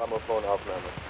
Grammophonaufnahme. aufnahme